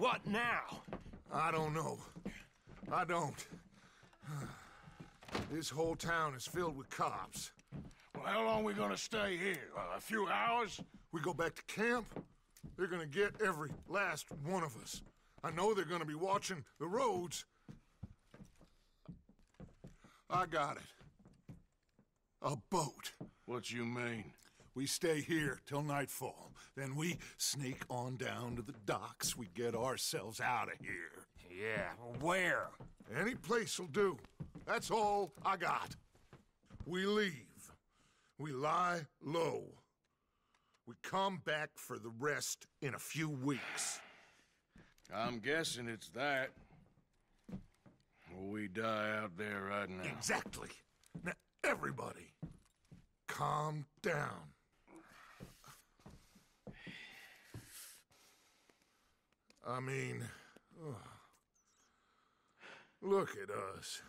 What now? I don't know. I don't. This whole town is filled with cops. Well, how long we gonna stay here? Uh, a few hours? We go back to camp, they're gonna get every last one of us. I know they're gonna be watching the roads. I got it. A boat. What you mean? We stay here till nightfall. Then we sneak on down to the docks. We get ourselves out of here. Yeah, where? Any place will do. That's all I got. We leave. We lie low. We come back for the rest in a few weeks. I'm guessing it's that. Or we die out there right now. Exactly. Now, everybody, calm down. I mean, ugh. look at us.